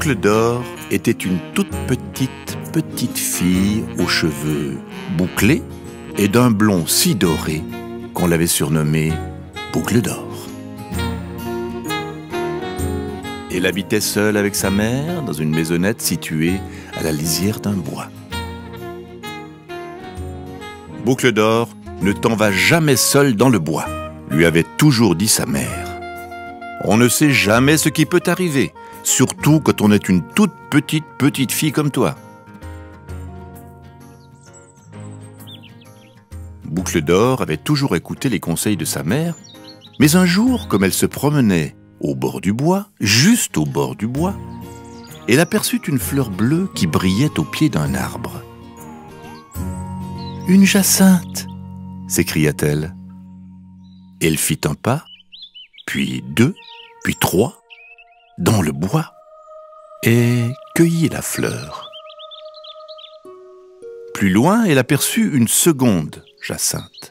Boucle d'or était une toute petite, petite fille aux cheveux bouclés et d'un blond si doré qu'on l'avait surnommée Boucle d'or. Elle habitait seule avec sa mère dans une maisonnette située à la lisière d'un bois. Boucle d'or ne t'en va jamais seule dans le bois, lui avait toujours dit sa mère. On ne sait jamais ce qui peut arriver, surtout quand on est une toute petite petite fille comme toi. Boucle d'or avait toujours écouté les conseils de sa mère, mais un jour, comme elle se promenait au bord du bois, juste au bord du bois, elle aperçut une fleur bleue qui brillait au pied d'un arbre. Une jacinthe s'écria-t-elle. Elle fit un pas, puis deux, puis trois, dans le bois, et cueillit la fleur. Plus loin, elle aperçut une seconde jacinthe,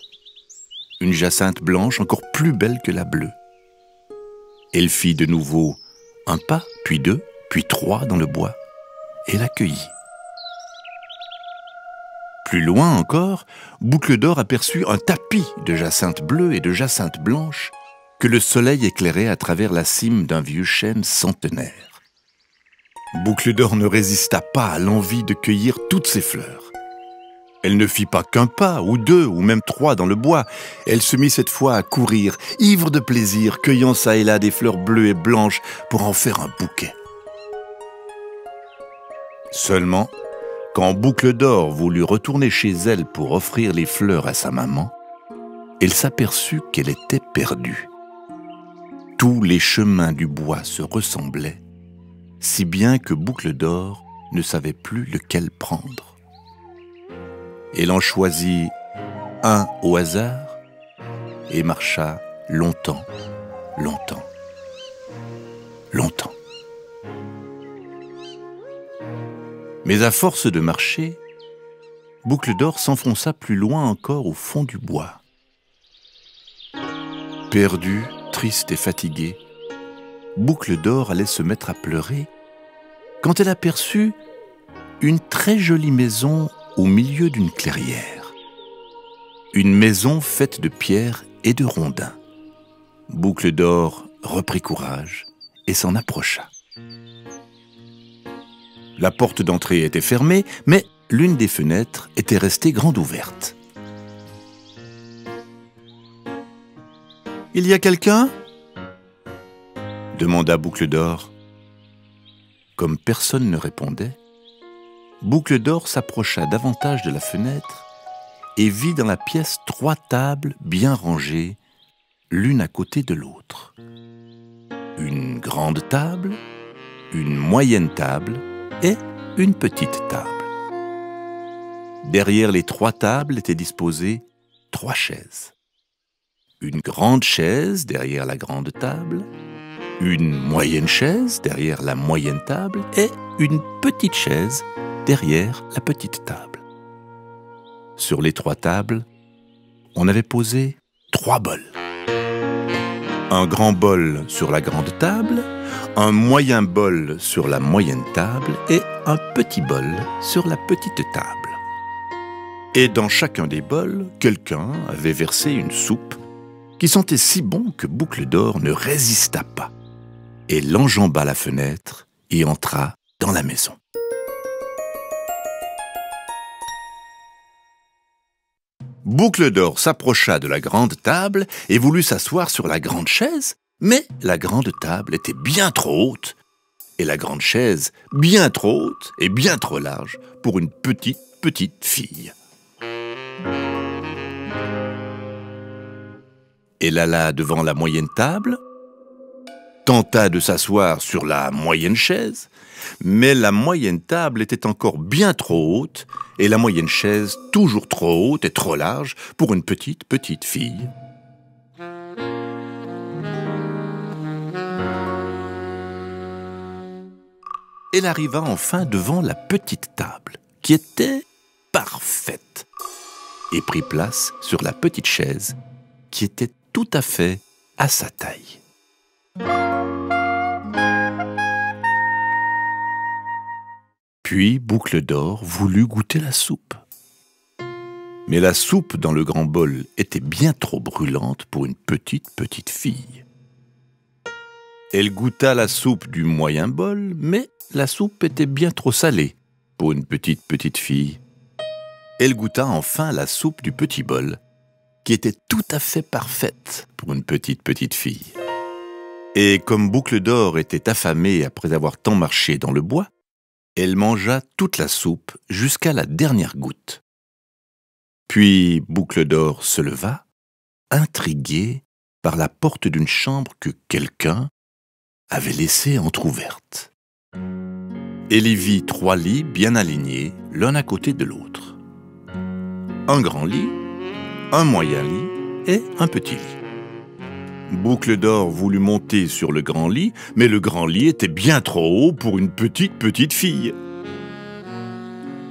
une jacinthe blanche encore plus belle que la bleue. Elle fit de nouveau un pas, puis deux, puis trois dans le bois, et l'accueillit. Plus loin encore, Boucle d'Or aperçut un tapis de jacinthe bleue et de jacinthe blanche que le soleil éclairait à travers la cime d'un vieux chêne centenaire. Boucle d'Or ne résista pas à l'envie de cueillir toutes ces fleurs. Elle ne fit pas qu'un pas, ou deux, ou même trois dans le bois. Elle se mit cette fois à courir, ivre de plaisir, cueillant çà et là des fleurs bleues et blanches pour en faire un bouquet. Seulement, quand Boucle d'Or voulut retourner chez elle pour offrir les fleurs à sa maman, elle s'aperçut qu'elle était perdue. Tous les chemins du bois se ressemblaient, si bien que Boucle d'Or ne savait plus lequel prendre. Elle en choisit un au hasard et marcha longtemps, longtemps, longtemps. Mais à force de marcher, Boucle d'Or s'enfonça plus loin encore au fond du bois. Perdue, triste et fatiguée, Boucle d'Or allait se mettre à pleurer quand elle aperçut une très jolie maison au milieu d'une clairière. Une maison faite de pierres et de rondins. Boucle d'Or reprit courage et s'en approcha. La porte d'entrée était fermée, mais l'une des fenêtres était restée grande ouverte. Il y a quelqu'un? Demanda Boucle d'Or. Comme personne ne répondait, Boucle d'Or s'approcha davantage de la fenêtre et vit dans la pièce trois tables bien rangées, l'une à côté de l'autre. Une grande table, une moyenne table et une petite table. Derrière les trois tables étaient disposées trois chaises. Une grande chaise derrière la grande table, une moyenne chaise derrière la moyenne table et une petite chaise derrière la petite table. Sur les trois tables, on avait posé trois bols. Un grand bol sur la grande table, un moyen bol sur la moyenne table et un petit bol sur la petite table. Et dans chacun des bols, quelqu'un avait versé une soupe qui sentait si bon que Boucle d'Or ne résista pas et l'enjamba la fenêtre et entra dans la maison. Boucle d'Or s'approcha de la grande table et voulut s'asseoir sur la grande chaise, mais la grande table était bien trop haute et la grande chaise bien trop haute et bien trop large pour une petite, petite fille. Elle alla devant la moyenne table, tenta de s'asseoir sur la moyenne chaise, mais la moyenne table était encore bien trop haute et la moyenne chaise toujours trop haute et trop large pour une petite, petite fille. Elle arriva enfin devant la petite table, qui était parfaite, et prit place sur la petite chaise, qui était tout à fait à sa taille. Puis Boucle d'Or voulut goûter la soupe. Mais la soupe dans le grand bol était bien trop brûlante pour une petite petite fille. Elle goûta la soupe du moyen bol, mais la soupe était bien trop salée pour une petite petite fille. Elle goûta enfin la soupe du petit bol, qui était tout à fait parfaite pour une petite petite fille. Et comme Boucle d'Or était affamée après avoir tant marché dans le bois, elle mangea toute la soupe jusqu'à la dernière goutte. Puis Boucle d'Or se leva, intrigué par la porte d'une chambre que quelqu'un avait laissée entr'ouverte. Elle y vit trois lits bien alignés, l'un à côté de l'autre. Un grand lit, un moyen lit et un petit lit. Boucle d'or voulut monter sur le grand lit, mais le grand lit était bien trop haut pour une petite petite fille.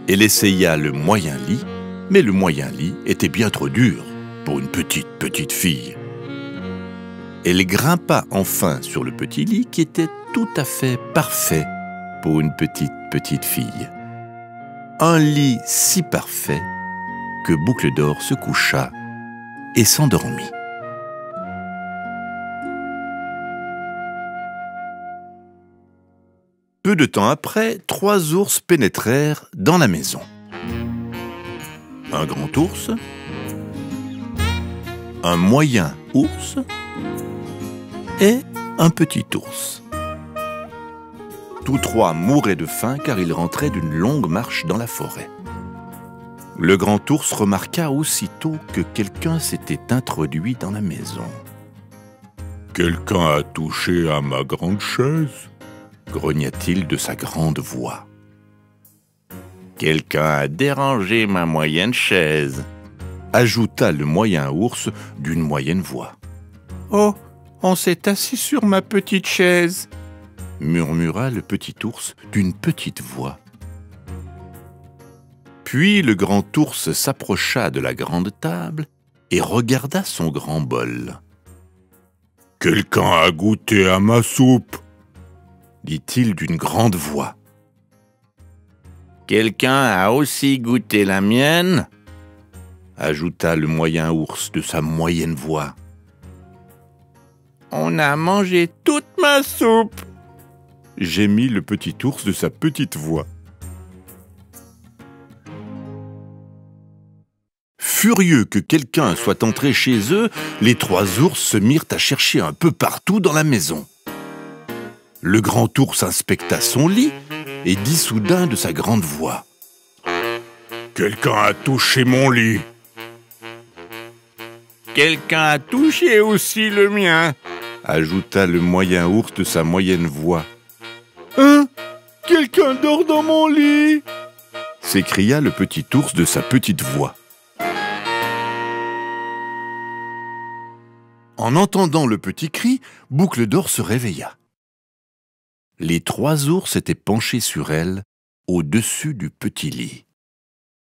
Elle essaya le moyen lit, mais le moyen lit était bien trop dur pour une petite petite fille. Elle grimpa enfin sur le petit lit qui était tout à fait parfait pour une petite petite fille. Un lit si parfait Boucle d'Or se coucha et s'endormit. Peu de temps après, trois ours pénétrèrent dans la maison. Un grand ours, un moyen ours et un petit ours. Tous trois mouraient de faim car ils rentraient d'une longue marche dans la forêt. Le grand ours remarqua aussitôt que quelqu'un s'était introduit dans la maison. Quelqu'un a touché à ma grande chaise grogna-t-il de sa grande voix. Quelqu'un a dérangé ma moyenne chaise, ajouta le moyen ours d'une moyenne voix. Oh, on s'est assis sur ma petite chaise, murmura le petit ours d'une petite voix. Puis le grand ours s'approcha de la grande table et regarda son grand bol. Quelqu'un a goûté à ma soupe, dit-il d'une grande voix. Quelqu'un a aussi goûté la mienne ajouta le moyen ours de sa moyenne voix. On a mangé toute ma soupe gémit le petit ours de sa petite voix. Furieux que quelqu'un soit entré chez eux, les trois ours se mirent à chercher un peu partout dans la maison. Le grand ours inspecta son lit et dit soudain de sa grande voix. Quelqu'un a touché mon lit. Quelqu'un a touché aussi le mien, ajouta le moyen ours de sa moyenne voix. Hein? Quelqu'un dort dans mon lit? s'écria le petit ours de sa petite voix. En entendant le petit cri, Boucle d'Or se réveilla les trois ours étaient penchés sur elle, au-dessus du petit lit.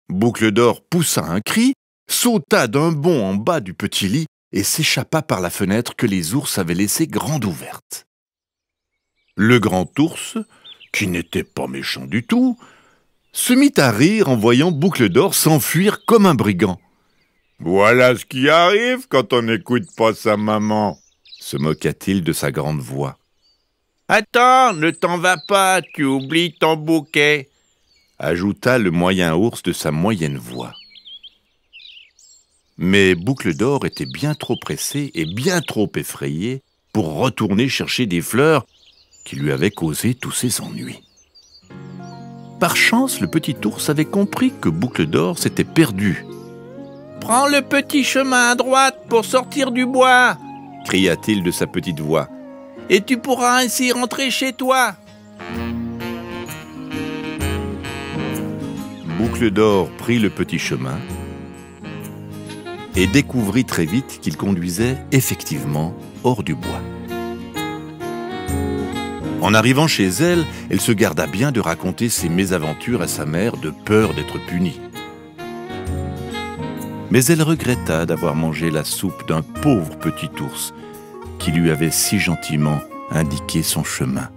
Boucle d'or poussa un cri, sauta d'un bond en bas du petit lit et s'échappa par la fenêtre que les ours avaient laissée grande ouverte. Le grand ours, qui n'était pas méchant du tout, se mit à rire en voyant Boucle d'or s'enfuir comme un brigand. Voilà ce qui arrive quand on n'écoute pas sa maman, se moqua-t-il de sa grande voix. Attends, ne t'en vas pas, tu oublies ton bouquet, ajouta le moyen ours de sa moyenne voix. Mais Boucle d'Or était bien trop pressé et bien trop effrayé pour retourner chercher des fleurs qui lui avaient causé tous ses ennuis. Par chance, le petit ours avait compris que Boucle d'Or s'était perdu. Prends le petit chemin à droite pour sortir du bois, cria-t-il de sa petite voix et tu pourras ainsi rentrer chez toi. Boucle d'or prit le petit chemin et découvrit très vite qu'il conduisait effectivement hors du bois. En arrivant chez elle, elle se garda bien de raconter ses mésaventures à sa mère de peur d'être punie. Mais elle regretta d'avoir mangé la soupe d'un pauvre petit ours qui lui avait si gentiment indiqué son chemin.